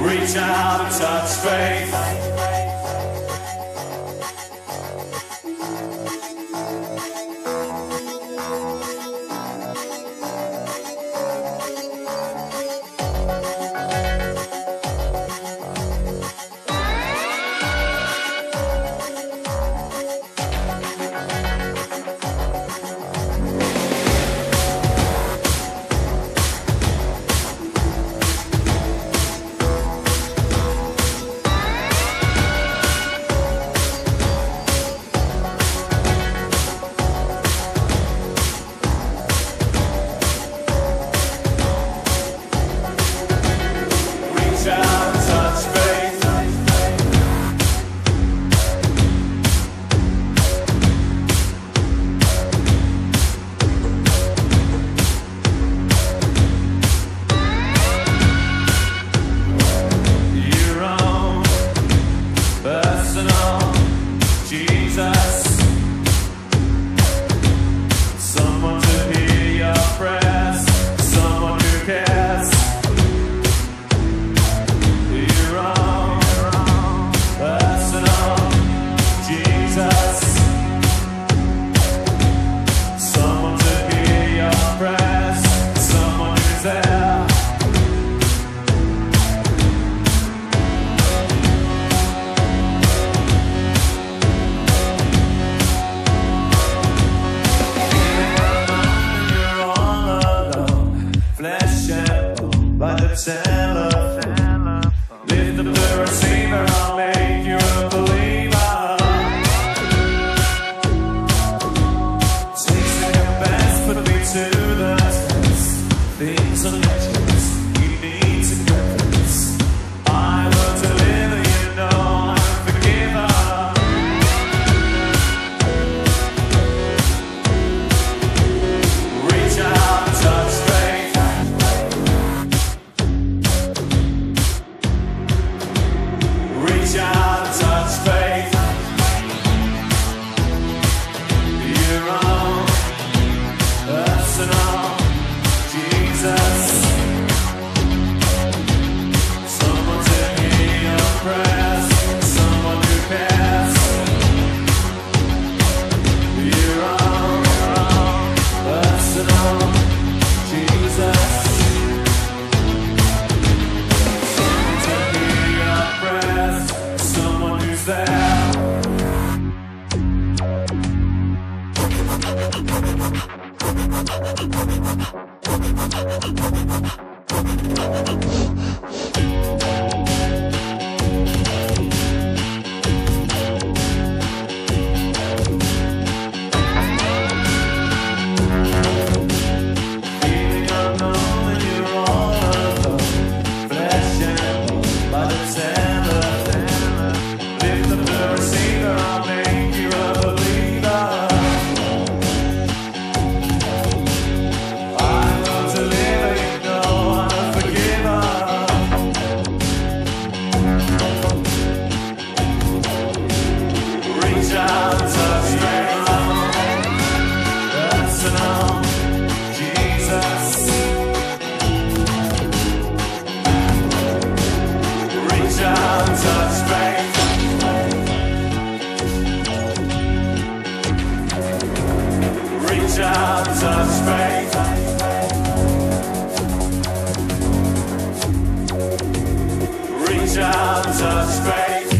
Reach out, touch faith. by the telephone. Lift up the receiver, I'll make you a believer. Take your best put me to the test. Things are natural. どっどっどっどっどっどっどっどっどっどっどっどっどっどっどっどっどっどっ Reach out to space.